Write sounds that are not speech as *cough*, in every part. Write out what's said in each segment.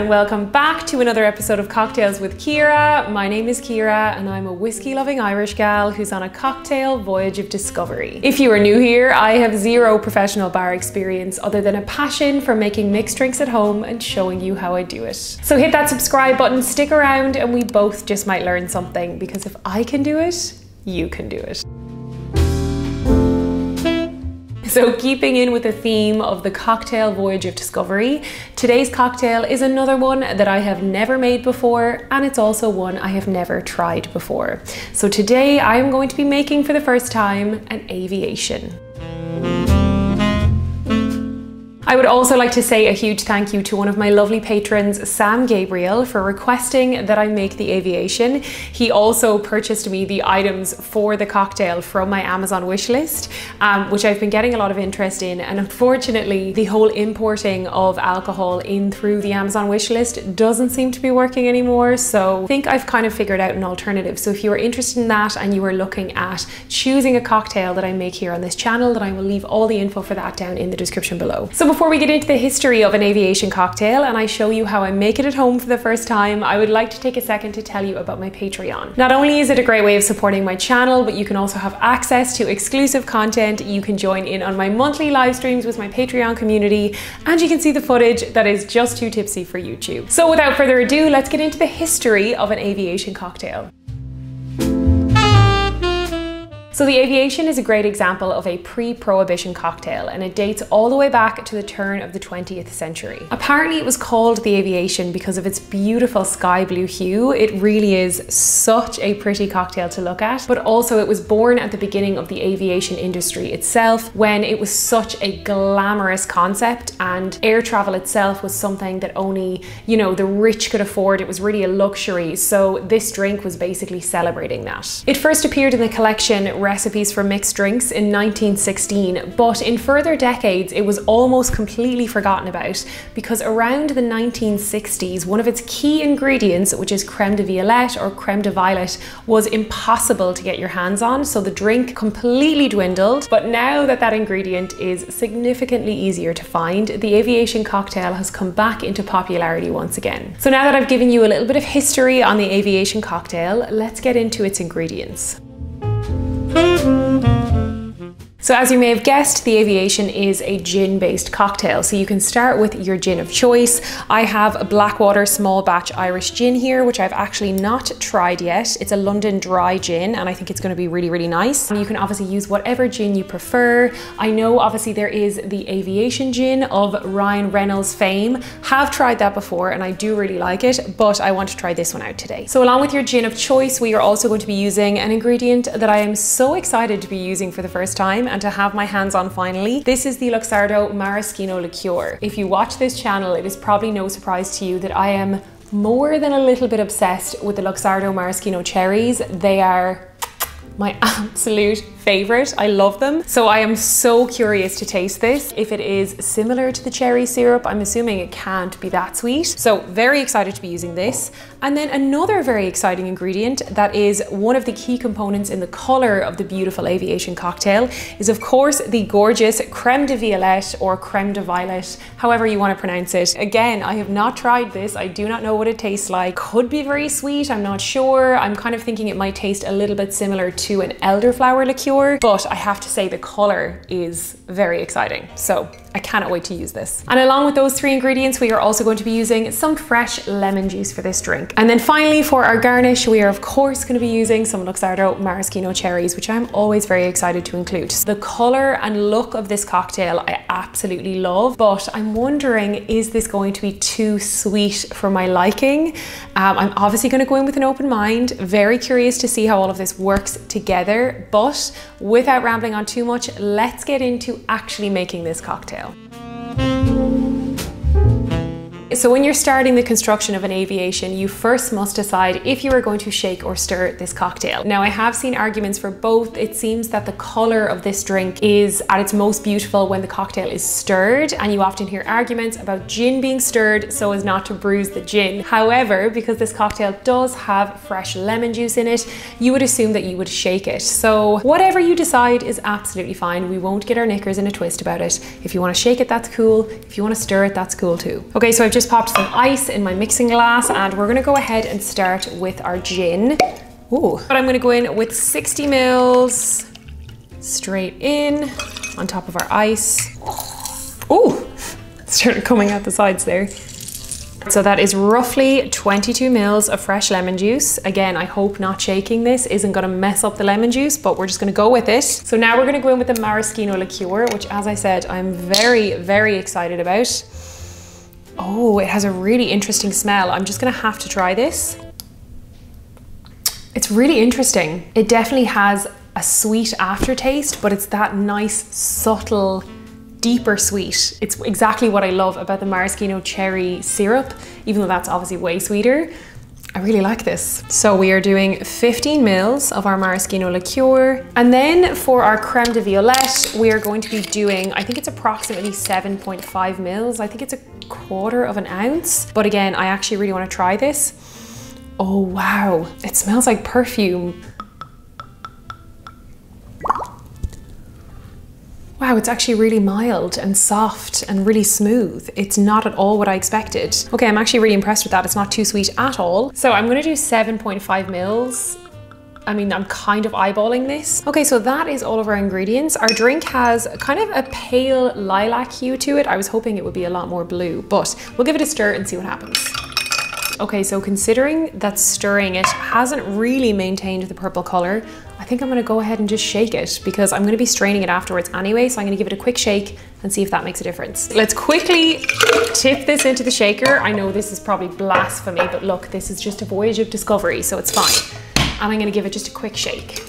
and welcome back to another episode of Cocktails with Ciara. My name is Ciara and I'm a whiskey loving Irish gal who's on a cocktail voyage of discovery. If you are new here, I have zero professional bar experience other than a passion for making mixed drinks at home and showing you how I do it. So hit that subscribe button, stick around, and we both just might learn something because if I can do it, you can do it. So, keeping in with the theme of the cocktail voyage of discovery, today's cocktail is another one that I have never made before, and it's also one I have never tried before. So, today I am going to be making for the first time an aviation. I would also like to say a huge thank you to one of my lovely patrons, Sam Gabriel, for requesting that I make the aviation. He also purchased me the items for the cocktail from my Amazon wishlist, um, which I've been getting a lot of interest in. And unfortunately, the whole importing of alcohol in through the Amazon wishlist doesn't seem to be working anymore. So I think I've kind of figured out an alternative. So if you are interested in that and you are looking at choosing a cocktail that I make here on this channel, then I will leave all the info for that down in the description below. So before we get into the history of an aviation cocktail and I show you how I make it at home for the first time, I would like to take a second to tell you about my Patreon. Not only is it a great way of supporting my channel, but you can also have access to exclusive content. You can join in on my monthly live streams with my Patreon community, and you can see the footage that is just too tipsy for YouTube. So without further ado, let's get into the history of an aviation cocktail. So the Aviation is a great example of a pre-prohibition cocktail and it dates all the way back to the turn of the 20th century. Apparently it was called the Aviation because of its beautiful sky blue hue. It really is such a pretty cocktail to look at, but also it was born at the beginning of the aviation industry itself when it was such a glamorous concept and air travel itself was something that only, you know, the rich could afford. It was really a luxury. So this drink was basically celebrating that. It first appeared in the collection recipes for mixed drinks in 1916, but in further decades it was almost completely forgotten about because around the 1960s, one of its key ingredients, which is creme de violette or creme de violet, was impossible to get your hands on, so the drink completely dwindled. But now that that ingredient is significantly easier to find, the aviation cocktail has come back into popularity once again. So now that I've given you a little bit of history on the aviation cocktail, let's get into its ingredients hmm so as you may have guessed, the Aviation is a gin-based cocktail. So you can start with your gin of choice. I have a Blackwater small batch Irish gin here, which I've actually not tried yet. It's a London dry gin, and I think it's gonna be really, really nice. You can obviously use whatever gin you prefer. I know obviously there is the Aviation gin of Ryan Reynolds fame. Have tried that before, and I do really like it, but I want to try this one out today. So along with your gin of choice, we are also going to be using an ingredient that I am so excited to be using for the first time and to have my hands on finally. This is the Luxardo Maraschino liqueur. If you watch this channel, it is probably no surprise to you that I am more than a little bit obsessed with the Luxardo Maraschino cherries. They are my *laughs* absolute favorite. I love them. So I am so curious to taste this. If it is similar to the cherry syrup, I'm assuming it can't be that sweet. So very excited to be using this. And then another very exciting ingredient that is one of the key components in the color of the beautiful aviation cocktail is of course the gorgeous creme de violette or creme de violet, however you want to pronounce it. Again, I have not tried this. I do not know what it tastes like. Could be very sweet, I'm not sure. I'm kind of thinking it might taste a little bit similar to an elderflower liqueur, but I have to say the color is very exciting. So I cannot wait to use this. And along with those three ingredients, we are also going to be using some fresh lemon juice for this drink. And then finally, for our garnish, we are of course going to be using some Luxardo maraschino cherries, which I'm always very excited to include. The color and look of this cocktail, I absolutely love, but I'm wondering, is this going to be too sweet for my liking? Um, I'm obviously going to go in with an open mind, very curious to see how all of this works together, but without rambling on too much, let's get into actually making this cocktail. So when you're starting the construction of an aviation, you first must decide if you are going to shake or stir this cocktail. Now I have seen arguments for both. It seems that the color of this drink is at its most beautiful when the cocktail is stirred and you often hear arguments about gin being stirred so as not to bruise the gin. However, because this cocktail does have fresh lemon juice in it, you would assume that you would shake it. So whatever you decide is absolutely fine. We won't get our knickers in a twist about it. If you want to shake it, that's cool. If you want to stir it, that's cool too. Okay, so I've just popped some ice in my mixing glass and we're gonna go ahead and start with our gin. Ooh. But I'm gonna go in with 60 mils straight in on top of our ice. Ooh, *laughs* started coming out the sides there. So that is roughly 22 mils of fresh lemon juice. Again, I hope not shaking this isn't gonna mess up the lemon juice, but we're just gonna go with it. So now we're gonna go in with the maraschino liqueur, which as I said, I'm very, very excited about. Oh, it has a really interesting smell. I'm just gonna have to try this. It's really interesting. It definitely has a sweet aftertaste, but it's that nice, subtle, deeper sweet. It's exactly what I love about the maraschino cherry syrup, even though that's obviously way sweeter. I really like this. So we are doing 15 mils of our maraschino liqueur. And then for our creme de violette, we are going to be doing, I think it's approximately 7.5 mils. I think it's a quarter of an ounce. But again, I actually really want to try this. Oh, wow. It smells like perfume. Wow, it's actually really mild and soft and really smooth. It's not at all what I expected. Okay, I'm actually really impressed with that. It's not too sweet at all. So I'm gonna do 7.5 mils. I mean, I'm kind of eyeballing this. Okay, so that is all of our ingredients. Our drink has kind of a pale lilac hue to it. I was hoping it would be a lot more blue, but we'll give it a stir and see what happens. Okay, so considering that stirring it hasn't really maintained the purple color, I think I'm gonna go ahead and just shake it because I'm gonna be straining it afterwards anyway, so I'm gonna give it a quick shake and see if that makes a difference. Let's quickly tip this into the shaker. I know this is probably blasphemy, but look, this is just a voyage of discovery, so it's fine. And I'm gonna give it just a quick shake.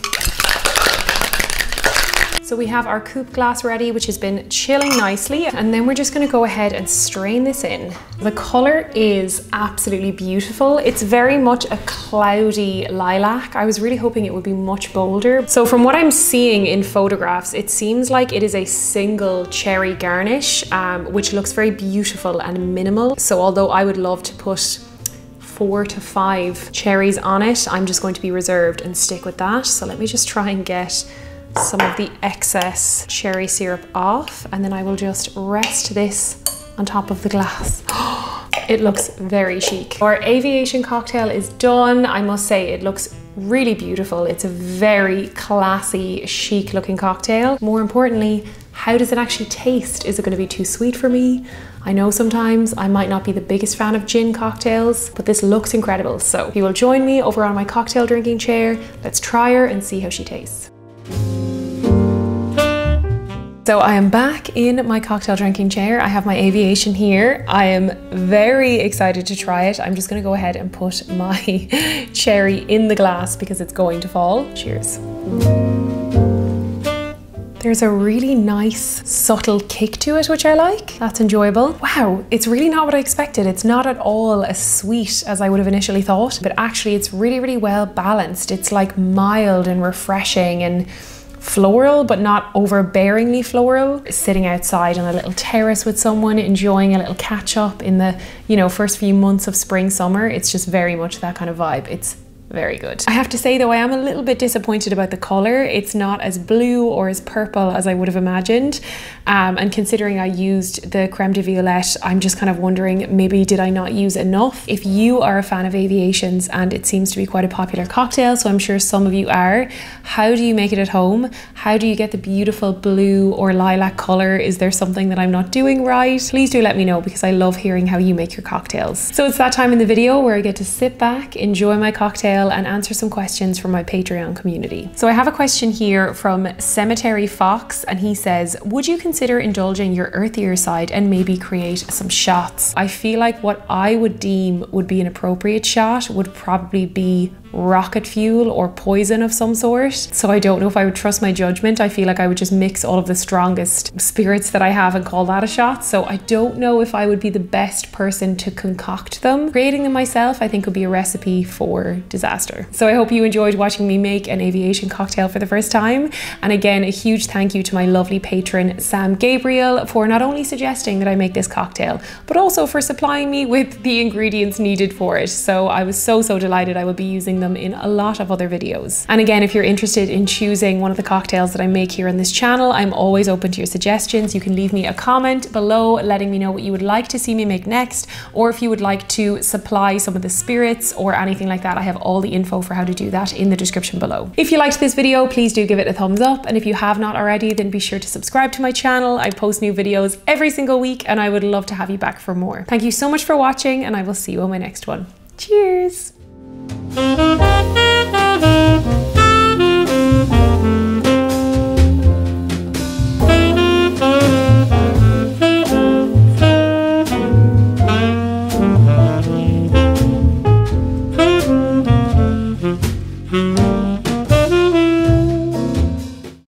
So we have our coupe glass ready, which has been chilling nicely. And then we're just gonna go ahead and strain this in. The color is absolutely beautiful. It's very much a cloudy lilac. I was really hoping it would be much bolder. So from what I'm seeing in photographs, it seems like it is a single cherry garnish, um, which looks very beautiful and minimal. So although I would love to put four to five cherries on it, I'm just going to be reserved and stick with that. So let me just try and get some of the excess cherry syrup off and then I will just rest this on top of the glass. *gasps* it looks very chic. Our aviation cocktail is done. I must say it looks really beautiful. It's a very classy, chic looking cocktail. More importantly, how does it actually taste? Is it going to be too sweet for me? I know sometimes I might not be the biggest fan of gin cocktails, but this looks incredible. So if you will join me over on my cocktail drinking chair, let's try her and see how she tastes. So I am back in my cocktail drinking chair. I have my aviation here. I am very excited to try it. I'm just gonna go ahead and put my *laughs* cherry in the glass because it's going to fall. Cheers. There's a really nice subtle kick to it, which I like. That's enjoyable. Wow, it's really not what I expected. It's not at all as sweet as I would have initially thought, but actually it's really, really well balanced. It's like mild and refreshing and floral, but not overbearingly floral. Sitting outside on a little terrace with someone, enjoying a little catch up in the, you know, first few months of spring, summer. It's just very much that kind of vibe. It's very good. I have to say though, I am a little bit disappointed about the colour. It's not as blue or as purple as I would have imagined. Um, and considering I used the creme de violette, I'm just kind of wondering maybe did I not use enough? If you are a fan of aviations and it seems to be quite a popular cocktail, so I'm sure some of you are, how do you make it at home? How do you get the beautiful blue or lilac colour? Is there something that I'm not doing right? Please do let me know because I love hearing how you make your cocktails. So it's that time in the video where I get to sit back, enjoy my cocktail and answer some questions from my Patreon community. So I have a question here from Cemetery Fox, and he says, Would you consider indulging your earthier side and maybe create some shots? I feel like what I would deem would be an appropriate shot would probably be rocket fuel or poison of some sort. So I don't know if I would trust my judgment. I feel like I would just mix all of the strongest spirits that I have and call that a shot. So I don't know if I would be the best person to concoct them. Creating them myself, I think would be a recipe for disaster disaster. So I hope you enjoyed watching me make an aviation cocktail for the first time. And again, a huge thank you to my lovely patron, Sam Gabriel, for not only suggesting that I make this cocktail, but also for supplying me with the ingredients needed for it. So I was so, so delighted I will be using them in a lot of other videos. And again, if you're interested in choosing one of the cocktails that I make here on this channel, I'm always open to your suggestions. You can leave me a comment below letting me know what you would like to see me make next, or if you would like to supply some of the spirits or anything like that, I have all the info for how to do that in the description below. If you liked this video, please do give it a thumbs up. And if you have not already, then be sure to subscribe to my channel. I post new videos every single week and I would love to have you back for more. Thank you so much for watching and I will see you on my next one. Cheers!